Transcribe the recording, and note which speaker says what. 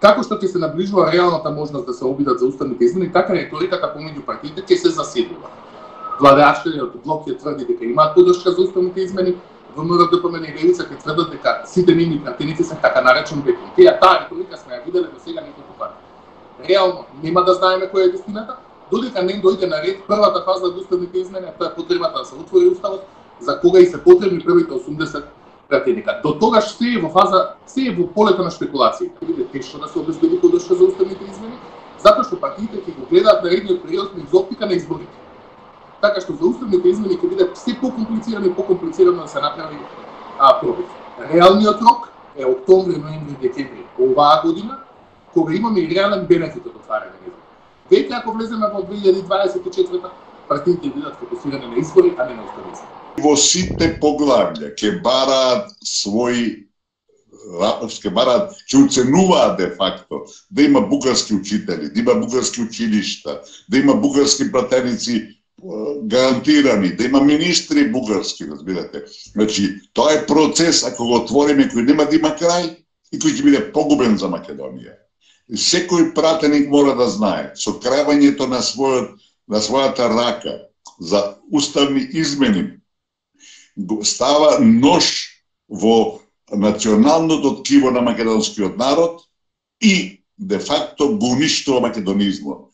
Speaker 1: Како што ќе се наближува реалната можност да се обидат за уставните измени, така реториката помеѓу партиите ќе се заседува. Владеачкиот блок ќе тврди дека имаат подршка за уставните измени, ВМРО ДПМН и Левица ќе тврдат дека сите нивни пратеници се така наречен бекон. Тие таа реторика сме ја виделе до сега неколку пати. Реално нема да знаеме која е вистината, додека не дојде на ред првата фаза од уставните измени, тоа е потребата да се отвори уставот, за кога и се потребни првите 80 пратеника. До тогаш се е во фаза, се е во полето на шпекулации. Биде тешко да се обезбеди подршка за уставните измени, затоа што партиите ќе го гледаат наредниот период низ оптика на изборите. Така што за уставните измени ќе биде се покомплицирано и покомплицирано да се направи а, пробив. Реалниот рок е октомври, ноември, декември оваа година, кога имаме и реален бенефит од отварање на избори. Веќе ако влеземе во 2024 партиите бидат фокусирани на избори, а не на уставни измени
Speaker 2: во сите поглавја ќе бараат своји ќе бараат, ќе уценуваат де факто да има бугарски учители, да има бугарски училишта, да има бугарски пратеници гарантирани, да има министри бугарски, разбирате. Значи, тоа е процес, ако го отвориме, кој нема да има крај и кој ќе биде погубен за Македонија. Секој пратеник мора да знае, со крајањето на својот на својата рака за уставни измени става нож во националното ткиво на македонскиот народ и де факто го уништува македонизмот.